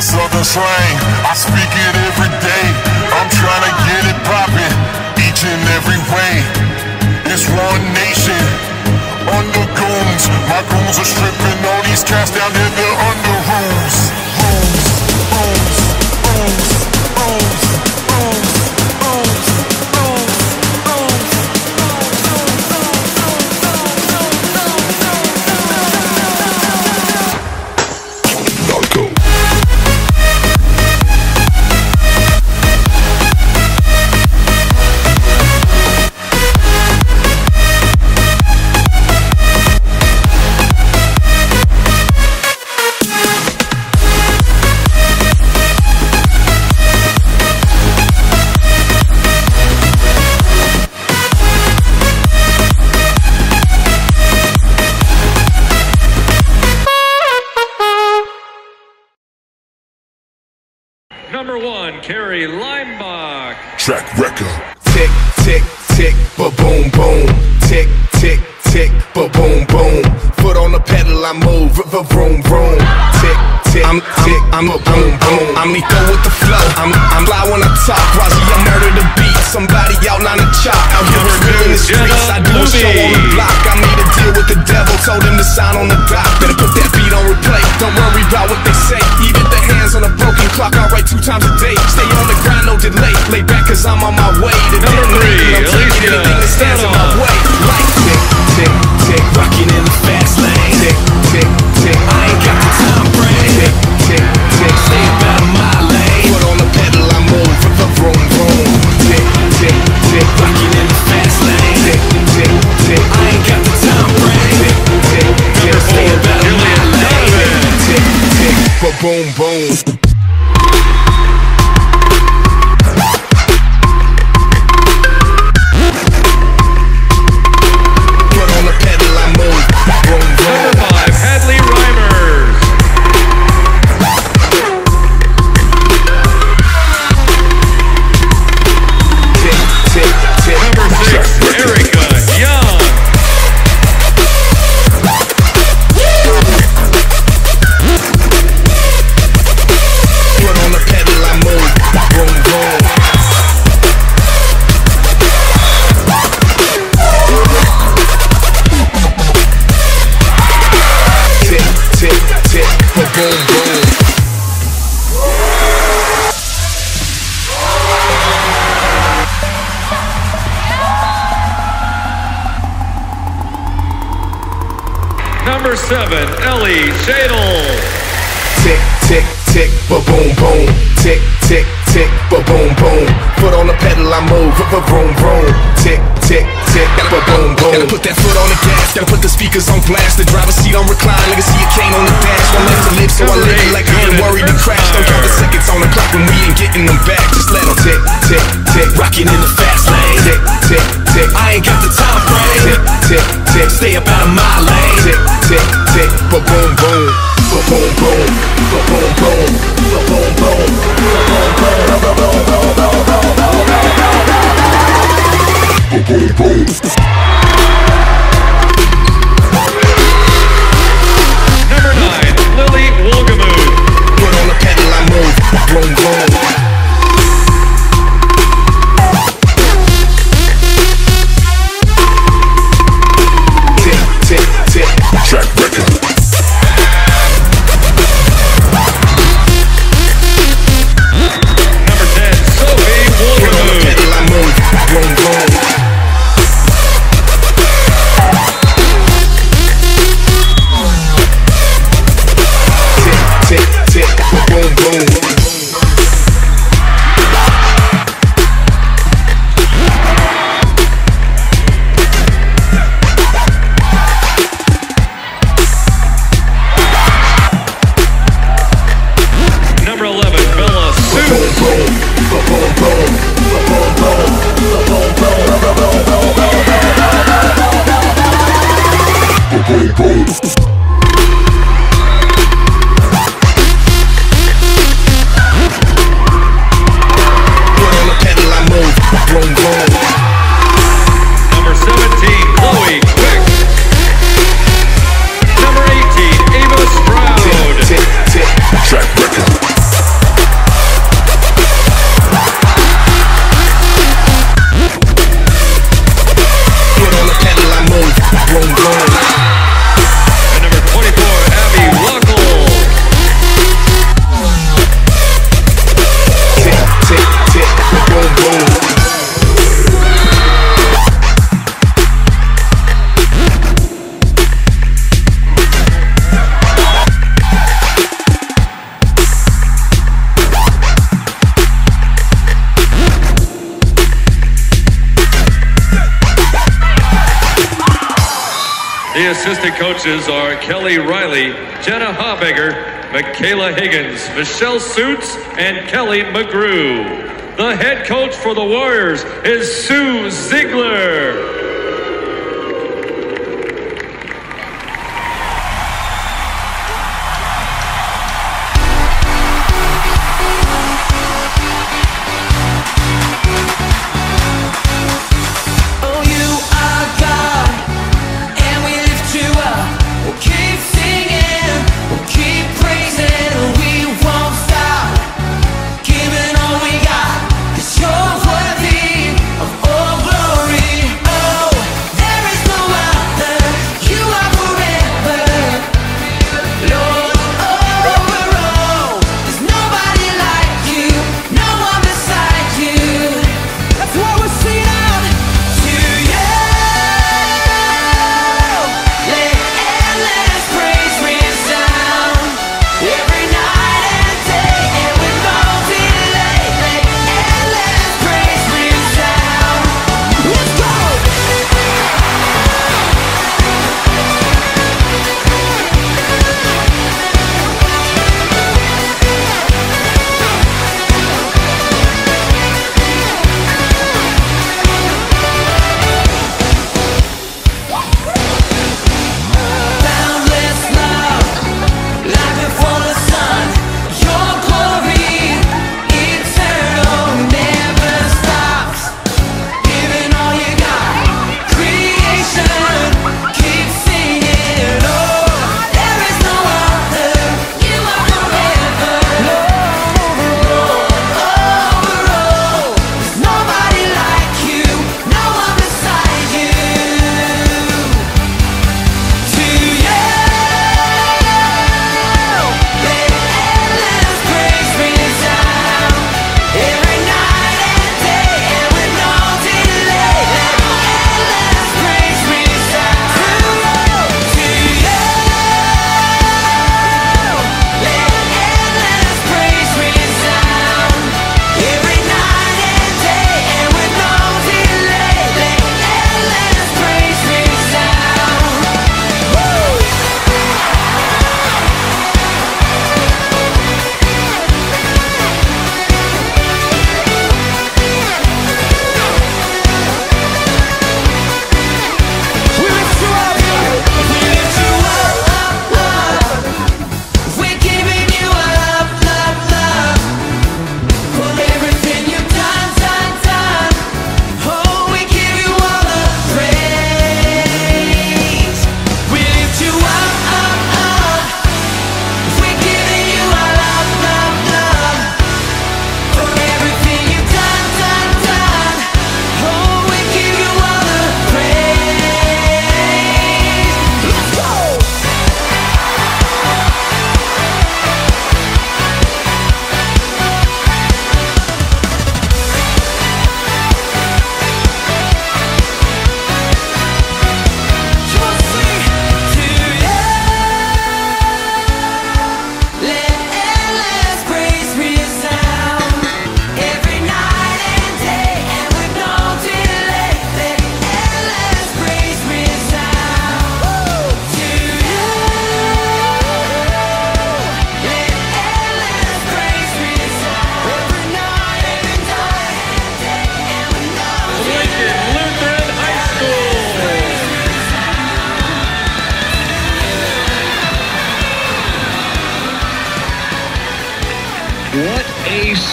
southern slang. I speak it every day. I'm trying to get it poppin' each and every way. It's one nation under goons. My goons are stripping all these cats down here. They're under. Rules, Number one, Carrie Leimbach. Track record. Tick, tick, tick, ba boom, boom. Tick, tick, tick, ba boom, boom. Foot on the pedal, I move, v- v- vroom, vroom. Tick, tick, I'm, tick, I'm, I'm, boom, boom. I'm Nico with the flow. I'm, I'm fly when I talk. Razi, I murder the beat. Somebody outline the chalk. Out here in the streets, I do a show on the block. I made a deal with the devil, told him to sign on the dock. Better put that beat on replay. Don't worry about clock, I write two times a day. Stay on the grind, no delay. Lay back, cause I'm on my way to Number three, I'm taking anything that stands in my way. Like tick, tick, tick, rocking in the fast lane. Tick, tick, tick, I ain't got the time frame. Tick, tick, tick, stay about my lane. Foot on the pedal, I move, v- v- vroom, vroom. Tick, tick, tick, rocking in the fast lane. Tick, tick, tick, I ain't got the time frame. Tick, tick, tick, stay about my lane. Tick, tick, boom, boom. Seven, Ellie Shadle. Tick, tick, tick, ba boom, boom. Tick, tick, tick, ba boom, boom. Foot on the pedal, I move, v- v- vroom, vroom. Tick, tick, tick, ba boom, boom. Gotta put that foot on the gas, gotta put the speakers on blast. The driver's seat on recline, legacy a cane on the dash. One left to live, so I live it like I ain't worried to crash. Don't count the seconds on the clock when we ain't getting them back. Just let 'em tick, tick, tick, rocking in the fast lane. Tick, tick, tick, I ain't got the time frame. Tick, tick, tick, stay up out of my lane. Tick, tick, tick, ba boom, boom, ba boom, boom, ba boom, boom, ba boom, boom, ba boom, boom, ba boom, boom, boom, boom, boom, assistant coaches are Kelly Riley, Jenna Hobegger, Michaela Higgins, Michelle Suits, and Kelli Megrue. The head coach for the Warriors is Sue Ziegler.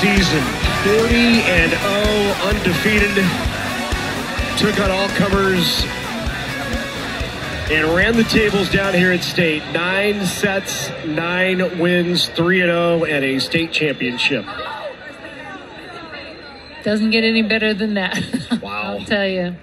season. 40 and 0, undefeated. Took on all comers and ran the tables down here at state. Nine sets, nine wins, 3 and 0, and a state championship. Doesn't get any better than that. Wow. I'll tell you.